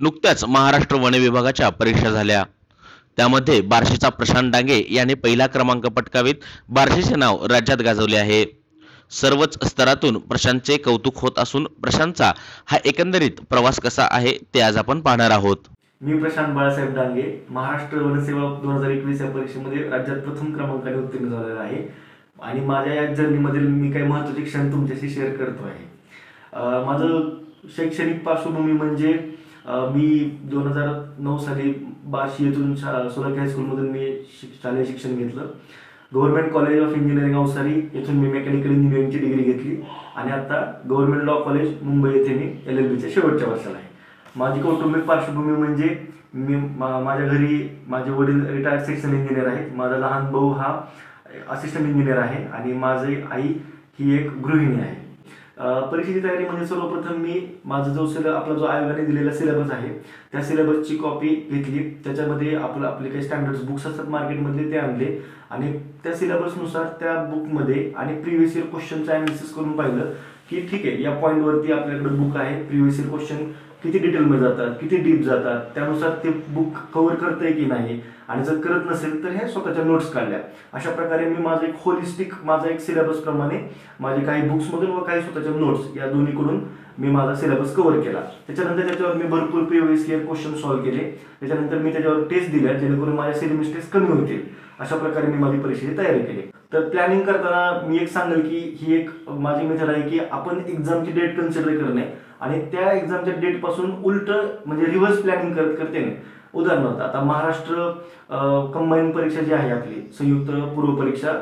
नुकत्याच महाराष्ट्र वन विभागाच्या परीक्षा झाल्या. त्यामध्ये बार्शीचा प्रशांत डांगे याने पहिला क्रमांक पटकावीत. बार्शीचे नाव राज्यात गाजवले आहे. सर्वच स्तरातून प्रशांतचे कौतुक होत असून प्रशांतचा हा एकंदरीत प्रवास कसा आहे ते आज आपण पाहणार आहोत. मी प्रशांत बाळासाहेब डांगे महाराष्ट्र वनसेवा दोन हजार एकवीस या परीक्षेमध्ये राज्यात प्रथम क्रमांकाने उत्तीर्ण झालेला आहे. आणि माझ्या या जर्नीमधील मी काही महत्त्वाचे क्षण तुमच्याशी शेअर करतो आहे माझं शैक्षणिक पार्श्वभूमी म्हणजे मी दोन हजार नऊ साली बार्शी येथून शा सोलापूर हायस्कूलमधून मी शिक शालेय शिक्षण घेतलं. Government college of engineering Avasari येथून मी मेकॅनिकल इंजिनिअरिंगची डिग्री घेतली. आणि आता गव्हर्नमेंट लॉ कॉलेज मुंबई येथे मी एल एल बीच्या शेवटच्या वर्षाला आहे. माझी कौटुंबिक पार्श्वभूमी म्हणजे मी मा- माझ्या घरी माझे वडील रिटायर्ड सेक्शन इंजिनियर आहेत. माझा लहान भाऊ हा असिस्टंट इंजिनियर आहे. आणि माझी आई ही एक गृहिणी आहे. परीक्षेची तयारी म्हणजे सर्वप्रथम मी माझा जो सिले आपला जो आयोगाने दिलेला सिलेबस आहे त्या सिलेबसची कॉपी घेतली. त्याच्यामध्ये आपलं आपले काही स्टँडर्ड्स बुक्स असतात मार्केटमधले ते आणले. आणि त्या सिलेबसनुसार त्या बुकमध्ये आणि प्रिव्हियस इयर क्वेश्चनचं अनालिसिस करून पाहिलं की ठीक आहे या पॉईंटवरती आपल्याकडे बुक आहे प्रिव्हियस इयर क्वेश्चन किती डिटेलमध्ये जातात किती डीप जातात त्यानुसार ते बुक कव्हर करतंय की नाही आणि जर करत नसेल तर हे स्वतःच्या नोट्स काढल्या. अशा प्रकारे मी माझं एक होलिस्टिक माझा एक सिलेबस प्रमाणे माझे काही बुक्समधून व काही स्वतःच्या नोट्स या दोन्हीकडून मी माझा सिलेबस कव्हर केला. त्याच्यानंतर त्याच्यावर मी भरपूर प्रिव्हियस इयर क्वेश्चन सॉल्व्ह केले. त्याच्यानंतर मी त्याच्यावर टेस्ट दिल्या जेणेकरून माझ्या सिलेबस टेस्ट कमी होतील. अशा प्रकारे मी माझी परीक्षेची तयारी केली. तर प्लॅनिंग करताना मी एक सांगेल की ही एक माझी मेथड आहे की आपण एक्झामची डेट कन्सिडर करणे. आणि त्या एक्झामच्या डेटपासून उलट म्हणजे रिव्हर्स प्लॅनिंग करत करते नाही उदाहरणार्थ आता महाराष्ट्र कंबाईन परीक्षा जी आहे आपली संयुक्त पूर्व परीक्षा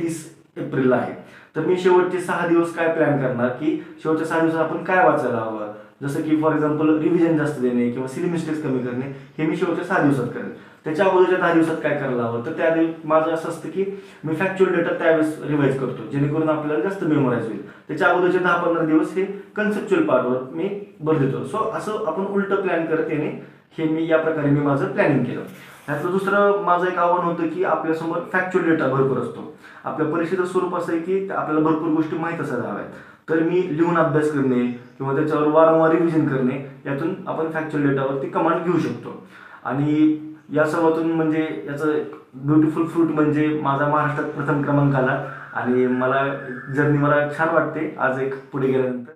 तीस एप्रिलला आहे. तर मी शेवटचे सहा दिवस काय प्लॅन करणार की शेवटच्या सहा दिवसात आपण काय वाचायला हवं? जसं की फॉर एक्झाम्पल रिव्हिजन जास्त देणे किंवा सिली मिस्टेक्स कमी करणे हे मी शेवटच्या सहा दिवसात करेन. त्याच्या अगोदरच्या दहा दिवसात काय करायला हवं? तर त्या माझं असं असतं की मी फॅक्च्युअल डेटा त्यावेळेस रिवाईज करतो जेणेकरून आपल्याला जास्त मेमोराईज होईल. त्याच्या अगोदरचे दहा पंधरा दिवस हे कन्सेप्च्युअल पार्टवर मी भर देतो. सो असं आपण उलट प्लॅन करत येणे हे मी या प्रकारे मी माझं प्लॅनिंग केलं. ह्यातलं दुसरं माझं एक आव्हान होतं की आपल्यासमोर फॅक्च्युअल डेटा भरपूर असतो. आपल्या परीक्षेचं स्वरूप असं आहे की आपल्याला भरपूर गोष्टी माहीत असायला हव्यात. तर मी लिहून अभ्यास करणे किंवा त्याच्यावर वारंवार रिव्हिजन करणे यातून आपण फॅक्च्युअल डेटावरती कमांड घेऊ शकतो. आणि या सर्वातून म्हणजे याचं ब्युटिफुल फ्रूट म्हणजे माझा महाराष्ट्रात प्रथम क्रमांक आला. आणि मला जर्नी मला छान वाटते. आज एक पुढे गेल्यानंतर.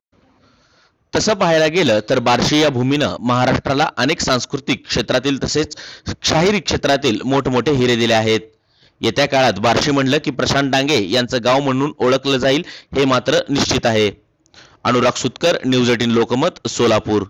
तसं पाहायला गेलं तर बार्शी या भूमीनं महाराष्ट्राला अनेक सांस्कृतिक क्षेत्रातील तसेच शाहिरी क्षेत्रातील मोठमोठे हिरे दिले आहेत. येत्या काळात बार्शी म्हणलं की प्रशांत डांगे यांचं गाव म्हणून ओळखलं जाईल हे मात्र निश्चित आहे. Anurag Sutkar news eighteen Lokmat Solapur.